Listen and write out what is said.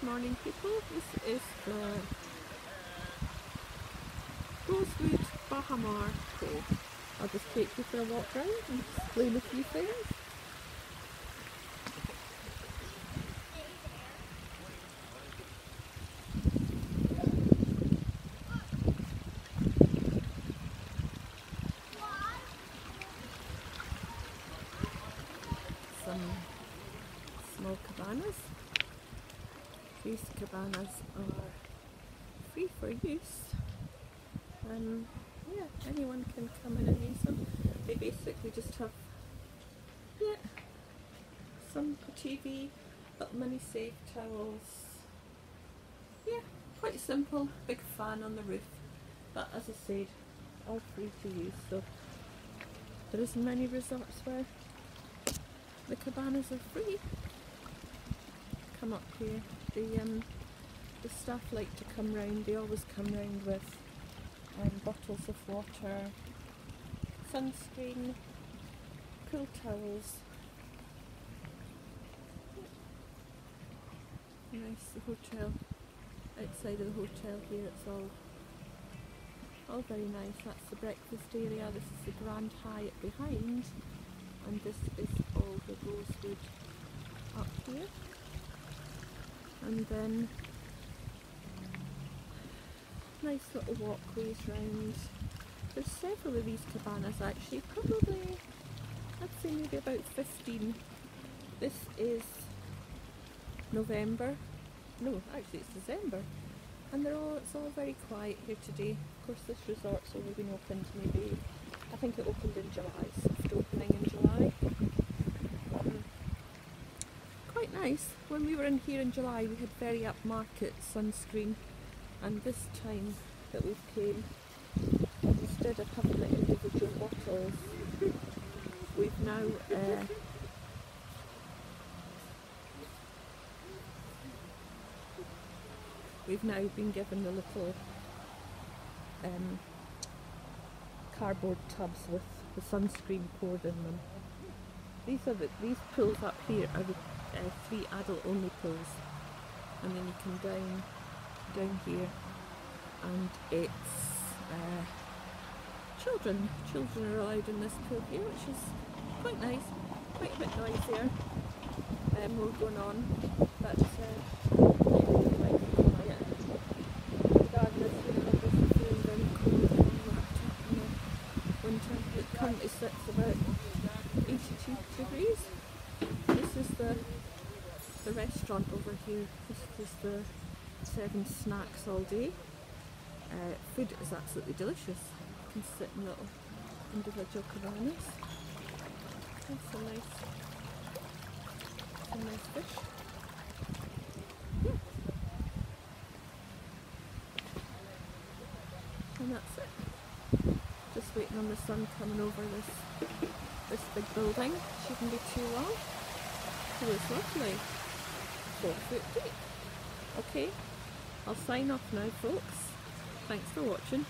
Good morning people, this is the Rosewood Baha Mar Cove. I'll just take you for a walk around and explain a few things. Some small cabanas. These cabanas are free for use. Um, yeah, anyone can come in and use them. They basically just have yeah, some TV, but mini safe towels. Yeah, quite simple. Big fan on the roof, but as I said, all free to use. So there isn't many resorts where the cabanas are free. Come up here. The um, the staff like to come round. They always come round with um, bottles of water, sunscreen, cool towels. Nice the hotel. Outside of the hotel here it's all all very nice. That's the breakfast area, this is the Grand Hyatt behind and this is all the rosewood up here. And then nice little walkways round. There's several of these cabanas actually, probably I'd say maybe about 15. This is November, no actually it's December and they're all, it's all very quiet here today. Of course this resort's only been opened maybe, I think it opened in July, soft opening in July. Quite nice. When we were in here in July we had very upmarket sunscreen and this time that we came instead of having the individual bottles we've now uh, we've now been given the little um, cardboard tubs with the sunscreen poured in them. These are the, these pools up here are the uh, three adult only pools and then you come down down here and it's uh, children. Children are allowed in this pool here which is quite nice, quite a bit noisier. Um, more going on but uh, quite quiet. The garden is here obviously feeling very cold and wrapped up in the winter. It currently sits about 82 degrees. This is the the restaurant over here. This is the serving snacks all day. Uh, food is absolutely delicious. You can sit in little individual cabanas. That's a nice, some nice fish. Yeah. And that's it. Just waiting on the sun coming over this this big building. Shouldn't be too long. It was lovely. Four foot deep. Okay, I'll sign off now folks. Thanks for watching.